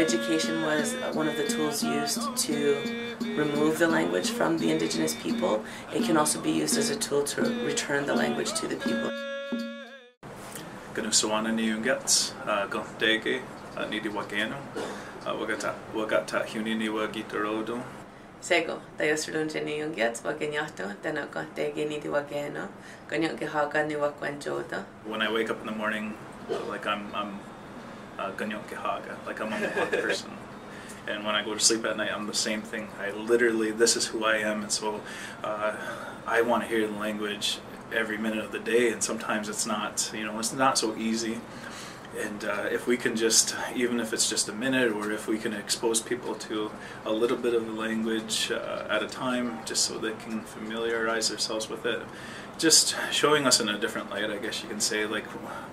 education was one of the tools used to remove the language from the indigenous people, it can also be used as a tool to return the language to the people. Kanonhsowánen ni ungats, uh, gontege, ni uh, wagata wagata huni ni wagitarodo. Sego, Tayohserón:tye ungats, waganyato, tana gontege ni di wagano, ganyak ke haga ni. When I wake up in the morning, like I'm, I'm uh, like I'm a Mohawk person. And when I go to sleep at night, I'm the same thing. I literally, this is who I am, and so uh, I want to hear the language every minute of the day. And sometimes it's not, you know, it's not so easy. And uh, if we can just, even if it's just a minute, or if we can expose people to a little bit of the language uh, at a time, just so they can familiarize themselves with it, just showing us in a different light, I guess you can say. Like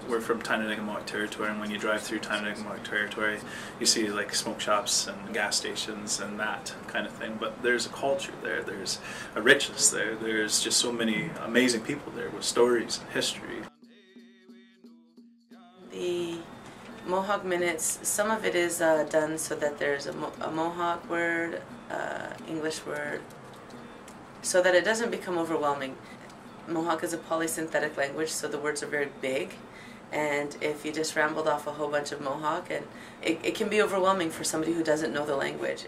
we're from Tyendinaga territory, and when you drive through Tyendinaga territory, you see like smoke shops and gas stations and that kind of thing. But there's a culture there. There's a richness there. There's just so many amazing people there with stories and history. Mohawk minutes, some of it is uh, done so that there's a, Mo a Mohawk word, uh, English word, so that it doesn't become overwhelming. Mohawk is a polysynthetic language, so the words are very big. And if you just rambled off a whole bunch of Mohawk, and it, it can be overwhelming for somebody who doesn't know the language.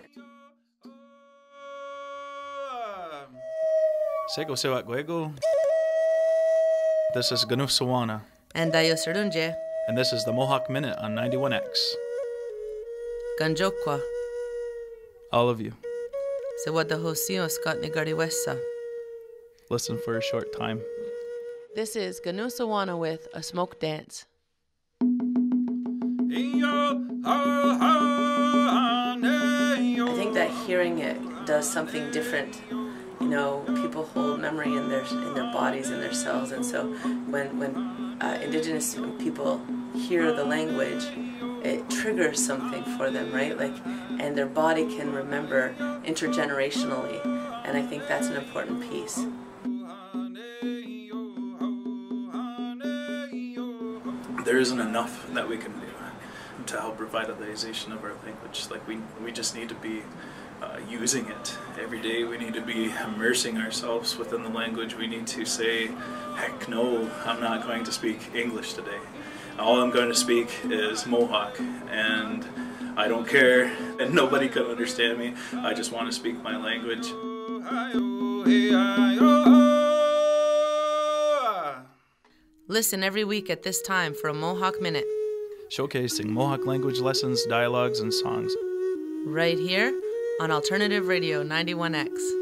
Sego Sewak Guego. This is Kanonhsowánen. And Tayohserón:tye. And this is the Mohawk Minute on 91X. Ganjokwa. All of you. Se wada hosio Scott Nigari Wessa. Listen for a short time. This is Kanonhsowánen with A Smoke Dance. I think that hearing it does something different. You know, people hold memory in their in their bodies and their cells, and so when when uh, indigenous people hear the language, it triggers something for them, right? Like, and their body can remember intergenerationally, and I think that's an important piece. there isn't enough that we can do to help revitalization of our language. Like we, we just need to be uh, using it every day. We need to be immersing ourselves within the language. We need to say, heck no, I'm not going to speak English today. All I'm going to speak is Mohawk and I don't care and nobody can understand me. I just want to speak my language. Listen every week at this time for a Mohawk Minute. Showcasing Mohawk language lessons, dialogues, and songs. Right here on Alternative Radio 91X.